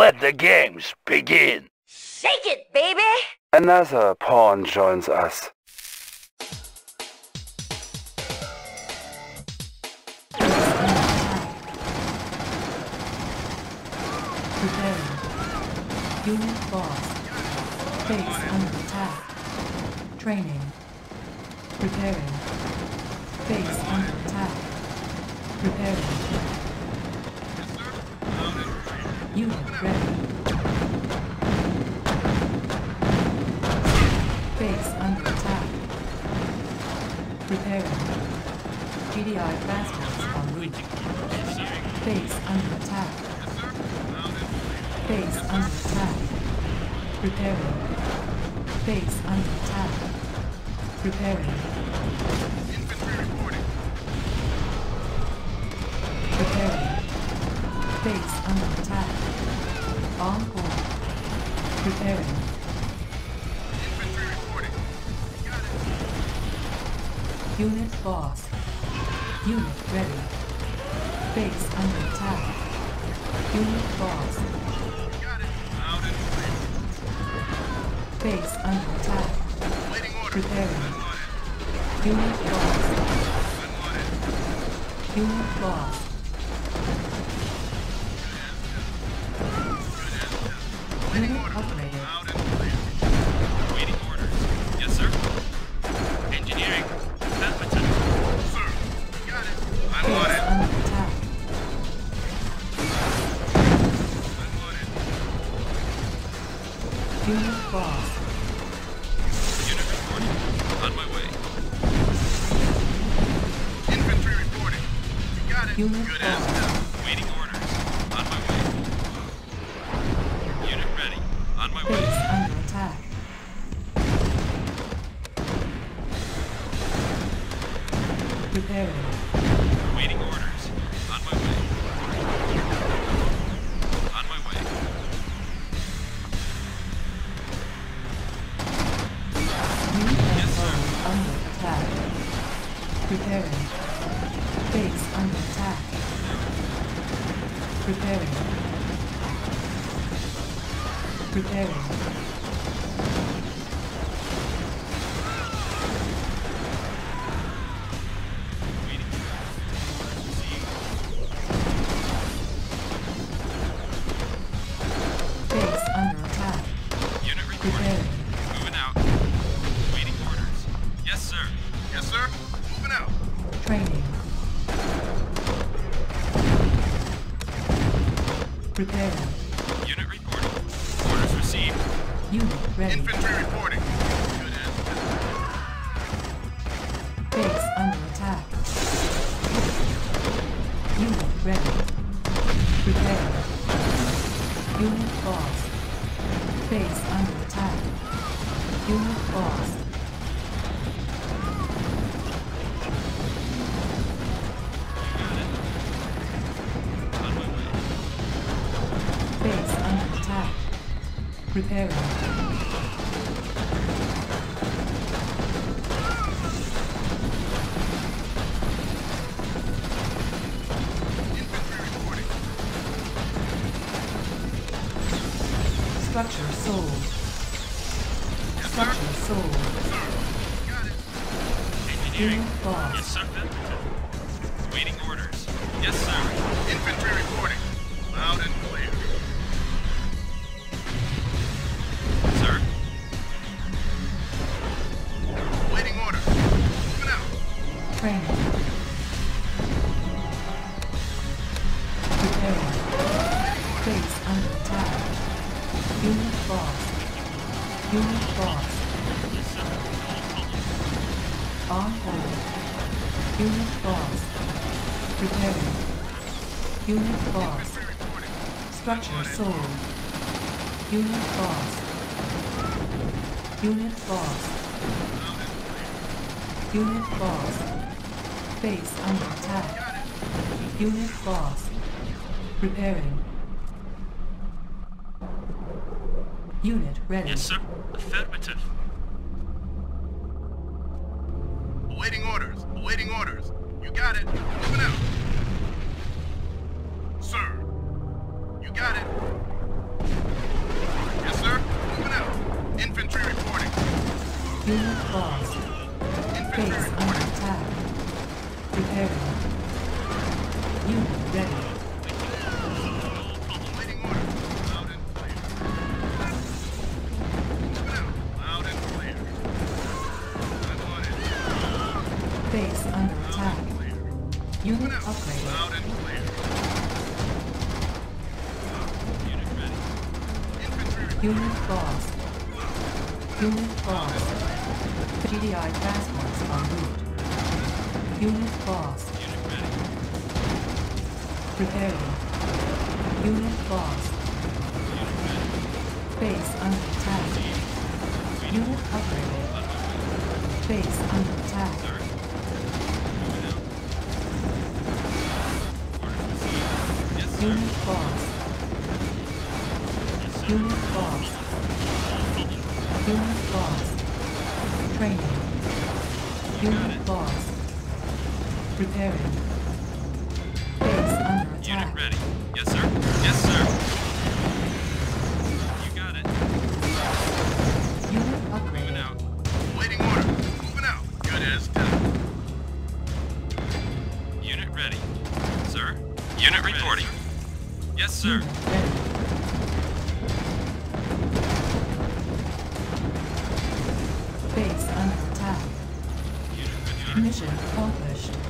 Let the games begin. Shake it, baby! Another pawn joins us. Preparing. Unit lost. Base under attack. Training. Preparing. Base under attack. Preparing. Unit. Base under attack. Preparing. Base under attack. Preparing. Base under attack. Preparing. Base under attack. On board. Preparing. Infantry reporting. Got it. Unit lost. Unit ready. Base under attack. Unit lost. Got it. Out and clear. Base under attack. Preparing. Unit lost. Unit lost. Unit upgraded. Waiting orders. Yes, sir. Engineering. Affirmative. Sir. Got it. I'm on it. I'm on it. Unit lost. Unit reporting. On my way. Infantry reporting. You got it. Unit Good lost. as done. Waiting orders. Base under attack. Preparing. Preparing. Base under attack. Unit reporting. Preparing. Moving out. Waiting orders. Yes, sir. Yes, sir. Moving out. Training. Preparing. Unit reporting. Orders received. Unit ready. Infantry reporting. Base under attack. Unit ready. Prepare. Unit lost. Base under attack. Unit lost. Base under attack. Reporting. Structure sold. Structure sold. Engineering. Yes, sir. Waiting orders. Yes, sir. Infantry reporting. Loud and clear. Structure sold. Unit lost. Unit lost. Unit lost. Base under attack. Unit lost. Preparing. Unit ready. Yes, sir. Affirmative. Awaiting orders. Awaiting orders. You got it. Moving out. Sir. You got it. Yes, sir. Moving out. Infantry reporting. Unit lost. Infantry Base under reporting. Repairing. Unit ready. Base under attack. Unit upgraded. Loud and. Unit lost. Unit lost. GDI transports en route. Unit lost. Unit ready. Repairing. Unit lost. Base under attack. Unit upgraded. Base under attack. Yes, sir. Unit lost. Unit lost. Unit lost. Training. Unit lost. Repairing. Base under Unit ready. Yes, sir. Yes, sir. You got it. Unit Moving out. Waiting order. Moving out. Good as done. Unit ready. Sir? Unit reporting. Yes, sir. Unit. Base under attack. Mission accomplished.